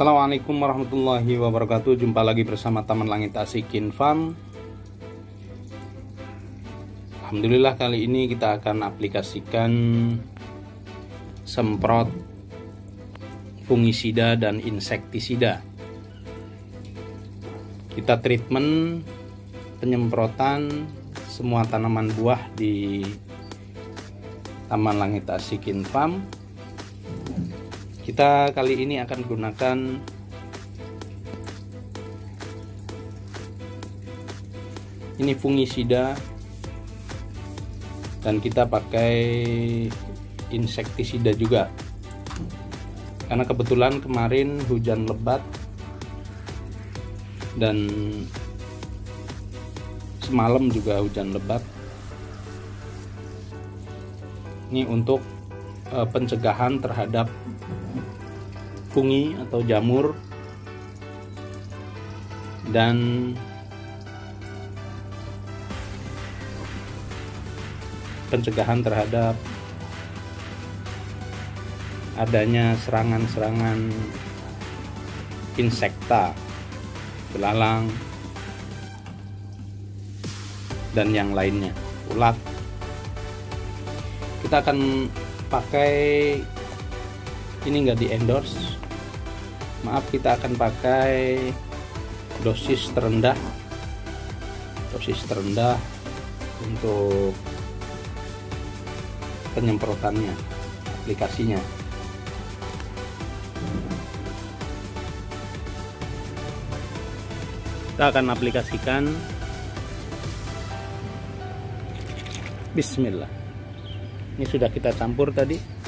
Assalamualaikum warahmatullahi wabarakatuh. Jumpa lagi bersama Taman Langit Asikin Farm Alhamdulillah kali ini kita akan aplikasikan Semprot Fungisida dan insektisida. Kita treatment Penyemprotan Semua tanaman buah di Taman Langit Asikin Farm kita kali ini akan gunakan ini fungisida dan kita pakai insektisida juga. Karena kebetulan kemarin hujan lebat dan semalam juga hujan lebat. Ini untuk eh, pencegahan terhadap fungi atau jamur dan pencegahan terhadap adanya serangan-serangan insekta, belalang, dan yang lainnya, ulat. Kita akan pakai ini enggak di endorse. Maaf kita akan pakai dosis terendah. Dosis terendah untuk penyemprotannya aplikasinya. Kita akan aplikasikan. Bismillah. Ini sudah kita campur tadi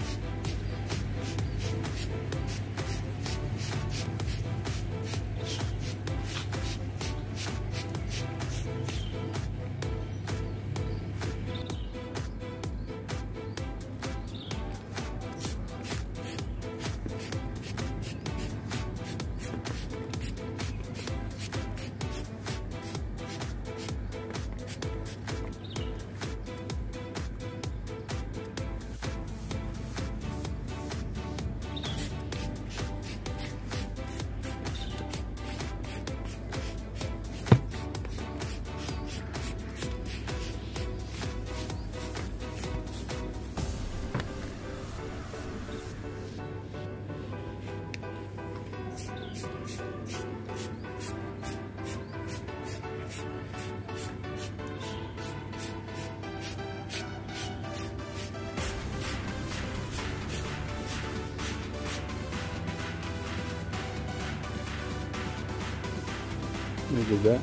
ini juga.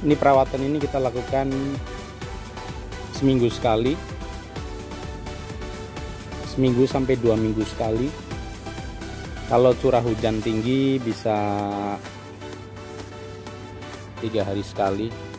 Ini perawatan ini kita lakukan seminggu sekali. Seminggu sampai dua minggu sekali. Kalau curah hujan tinggi bisa tiga hari sekali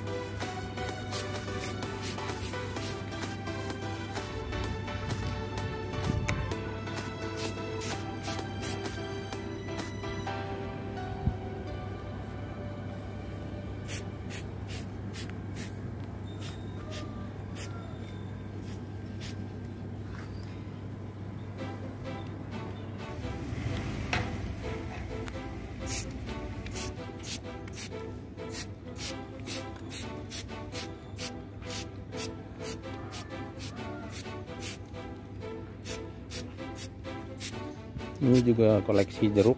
ini juga koleksi jeruk.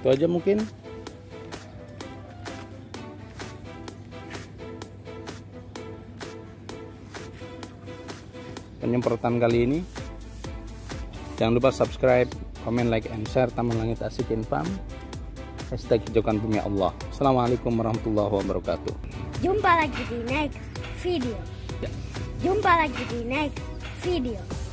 Itu aja mungkin. Penyemprotan kali ini. Jangan lupa subscribe comment like and share taman langit asik infam hashtag hijaukan bumi Allah. Assalamualaikum warahmatullahi wabarakatuh. Jumpa lagi di next video. Ya. jumpa lagi di next video